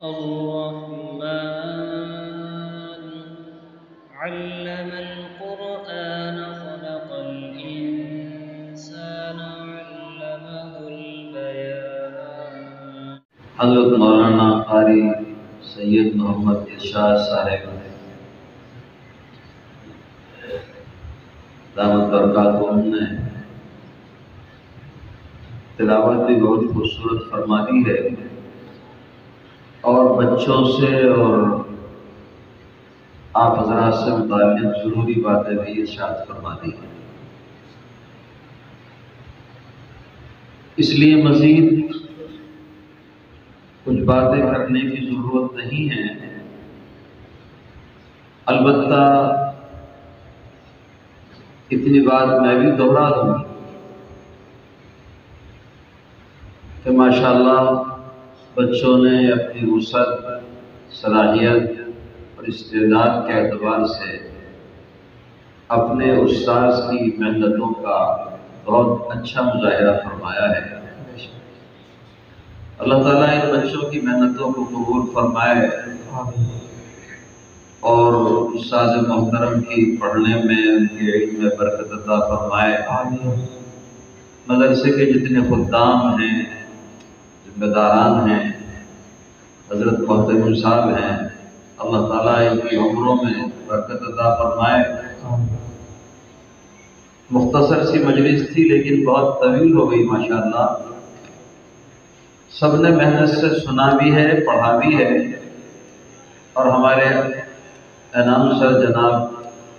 الرحمن. علم القرآن خلق الإنسان علمه البيان. حضرت مولانا قاری سید محمد ارشاد صاحب دعوت برکاتہم نے تلاوت بھی بہت خوبصورت فرما دی ہے۔ اور بچوں سے اور آپ حضرات سے متعلق ضروری باتیں بھی ارشاد فرما دی ہیں۔ اس لیے مزید کچھ باتیں کرنے کی ضرورت نہیں ہے۔ البتہ اتنی بات میں بھی دوہرا دوں کہ ماشاءاللہ بچوں نے اپنی وسعت صلاحیت اور استعداد کے اعتبار سے اپنے استاذ کی محنتوں کا بہت اچھا مظاہرہ فرمایا ہے۔ اللہ تعالیٰ ان بچوں کی محنتوں کو قبول فرمائے اور استاذ محترم کی پڑھنے میں ان کی علم میں برکت عطا فرمائے۔ مدرسے کے جتنے خدام ہیں ذمہ داران ہیں، حضرت محترم صاحب ہیں، اللہ تعالیٰ ان کی عمروں میں برکت عطا فرمائے۔ مختصر سی مجلس تھی لیکن بہت طویل ہو گئی، ماشاءاللہ۔ سب نے محنت سے سنا بھی ہے، پڑھا بھی ہے۔ اور ہمارے اناؤنسر جناب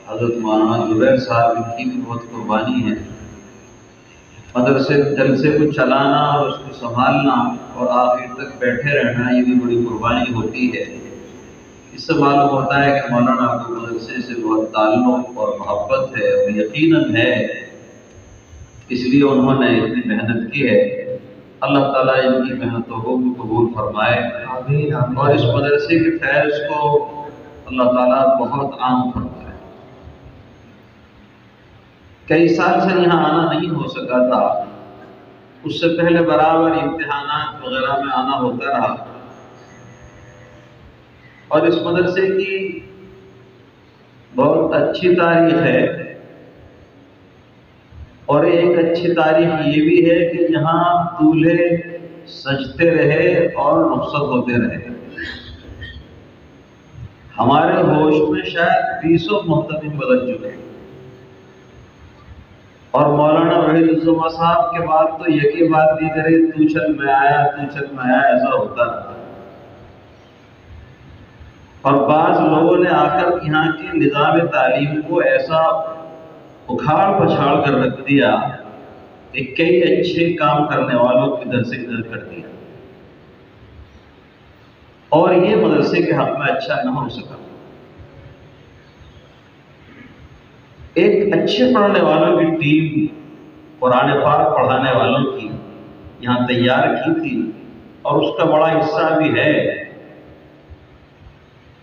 حضرت مولانا زبیر صاحب ان کی بھی بہت قربانی ہے۔ مدرسے جلسے کو چلانا اور اس کو سنبھالنا اور آخر تک بیٹھے رہنا یہ بھی بڑی قربانی ہوتی ہے۔ اس سے معلوم ہوتا ہے کہ مولانا کو مدرسے سے بہت تعلق اور محبت ہے اور یقیناً ہے۔ اس لیے انہوں نے اتنی محنت کی ہے۔ اللہ تعالیٰ ان کی محنتوں کو قبول فرمائے۔ اور اس مدرسے کے فیض کو اللہ تعالیٰ بہت عام فرمائے۔ کئی سال سے یہاں آنا نہیں ہو سکا تھا۔ اس سے پہلے برابر امتحانات وغیرہ میں آنا ہوتا رہا۔ اور اس مدرسے کی بہت اچھی تاریخ ہے۔ اور ایک اچھی تاریخ یہ بھی ہے کہ یہاں دولہے سجتے رہے اور رخصت ہوتے رہے۔ ہمارے ہوش میں شاید بیسوں محتمم بدل چکے۔ ہیں اور مولانا وحید الزما صاحب کے بعد تو یقین بات نہیں کرے، تو چل میں آیا، تو چل میں آیا، ایسا ہوتا رہا اور بعض لوگوں نے آ کر یہاں کے نظام تعلیم کو ایسا اکھاڑ پچھاڑ کر رکھ دیا کہ کئی اچھے کام کرنے والوں کو ادھر سے ادھر کر دیا۔ اور یہ مدرسے کے حق میں اچھا نہ ہو سکا۔ ایک اچھے پڑھنے والوں کی ٹیم قرآن پاک پڑھانے والوں کی، یہاں تیار کی تھی اور اس کا بڑا حصہ بھی ہے۔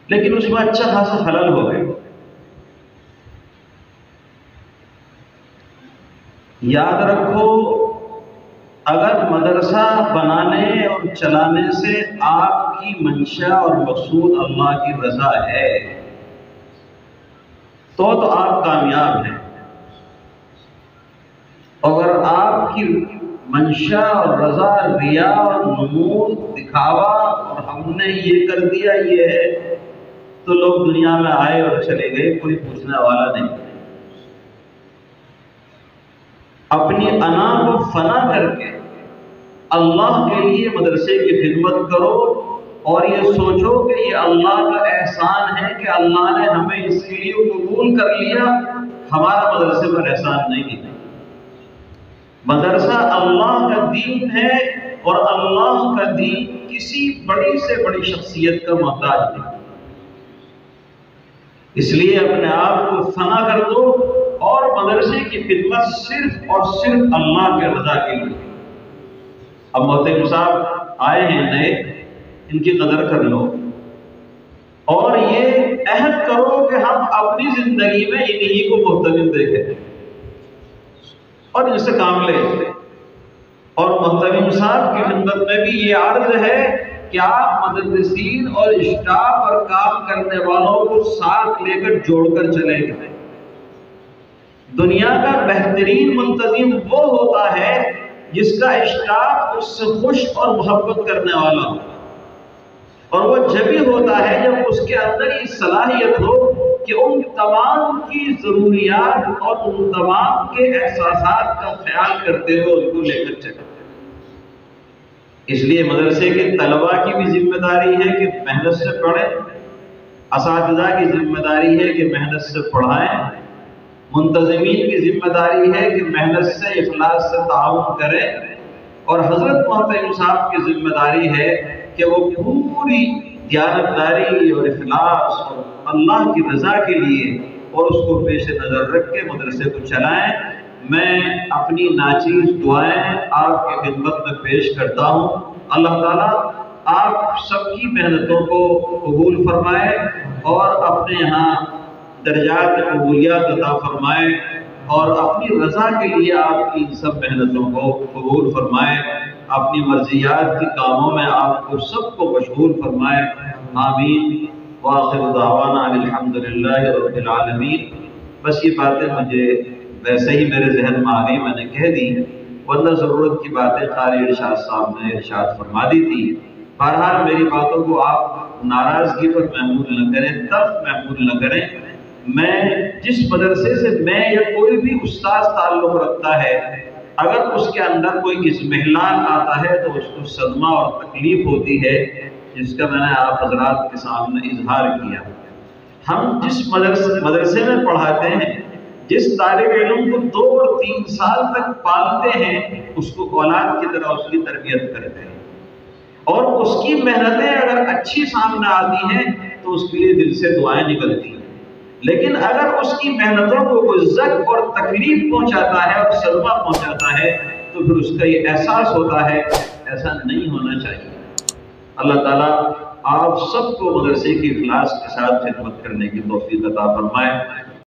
لیکن اس میں اچھا خاصا خلل ہو گئے یاد رکھو، اگر مدرسہ بنانے اور چلانے سے آپ کی منشا اور مقصود اللہ کی رضا ہے تو تو آپ کامیاب ہیں۔ اگر آپ کی منشا اور رضا، ریا اور نمود، دکھاوا اور ہم نے یہ کر دیا یہ ہے، تو لوگ دنیا میں آئے اور چلے گئے، کوئی پوچھنے والا نہیں۔ اپنی انا کو فنا کر کے اللہ کے لیے مدرسے کی خدمت کرو اور یہ سوچو کہ یہ اللہ کا احسان ہے کہ اللہ نے ہمیں اس کے لیے قبول کر لیا ہمارا مدرسے پر احسان نہیں ہے۔ مدرسہ اللہ کا دین ہے اور اللہ کا دین کسی بڑی سے بڑی شخصیت کا محتاج نہیں۔ اس لیے اپنے آپ کو فنا کر دو اور مدرسے کی خدمت صرف اور صرف اللہ کے رضا کے لیے۔ اب محتم صاحب آئے ہیں نئے۔ ان کی قدر کر لو۔ اور یہ عہد کرو کہ ہم اپنی زندگی میں انہی کو محتمم دیکھیں۔ اور ان سے کام لیں۔ اور محتمم صاحب کی خدمت میں بھی یہ عرض ہے کہ آپ مدرسین اور اسٹاف اور کام کرنے والوں کو ساتھ لے کر جوڑ کر چلے گئے دنیا کا بہترین منتظم وہ ہوتا ہے جس کا اسٹاف اس سے خوش اور محبت کرنے والا ہو۔ اور وہ جبھی ہوتا ہے، جب اس کے اندر یہ صلاحیت ہو کہ ان تمام کی ضروریات اور ان تمام کے احساسات کا خیال کرتے ہوئے ان کو لے کر چلے۔ اس لیے مدرسے کے طلباء کی بھی ذمہ داری ہے کہ محنت سے پڑھیں۔ اساتذہ کی ذمہ داری ہے کہ محنت سے پڑھائیں۔ منتظمین کی ذمہ داری ہے کہ محنت سے اخلاص سے تعاون کریں۔ اور حضرت محتم صاحب کی ذمہ داری ہے کہ وہ پوری دیانتداری اور اخلاص اور اللہ کی رضا کے لیے اور اس کو پیش نظر رکھ کے مدرسے کو چلائیں۔ میں اپنی ناچیز دعائیں آپ کی خدمت میں پیش کرتا ہوں۔ اللہ تعالیٰ آپ سب کی محنتوں کو قبول فرمائے اور اپنے یہاں درجات قبولیات عطا فرمائے اور اپنی رضا کے لیے آپ کی سب محنتوں کو قبول فرمائے۔ اپنی مرضیات کے کاموں میں آپ کو سب کو مشغول فرمائے، آمین۔ واخر دعوانا الحمدللہ رب العالمین۔ بس یہ باتیں مجھے ویسے ہی میرے ذہن میں آ گئی میں نے کہہ دی۔ ورنہ ضرورت کی باتیں قاری ارشاد صاحب نے ارشاد فرما دی تھی۔ بہرحال میری باتوں کو آپ ناراضگی پر محمول نہ کریں تب محمول نہ کریں۔ میں جس مدرسے سے میں یا کوئی بھی استاذ تعلق رکھتا ہے اگر اس کے اندر کوئی اسمحلان آتا ہے تو اس کو صدمہ اور تکلیف ہوتی ہے، جس کا میں نے آپ حضرات کے سامنے اظہار کیا۔ ہم جس مدرسے میں پڑھاتے ہیں، جس طالب علم کو دو اور تین سال تک پالتے ہیں، اس کو اولاد کی طرح اس کی تربیت کرتے ہیں۔ اور اس کی محنتیں اگر اچھی سامنے آتی ہیں، تو اس کے لیے دل سے دعائیں نکلتی ہیں۔ لیکن اگر اس کی محنتوں کو کوئی زک اور تکلیف پہنچاتا ہے اور صدمہ پہنچاتا ہے، تو پھر اس کا یہ احساس ہوتا ہے، ایسا نہیں ہونا چاہیے۔ اللہ تعالیٰ آپ سب کو مدرسے کی اخلاص کے ساتھ خدمت کرنے کی توفیق عطا فرمائے۔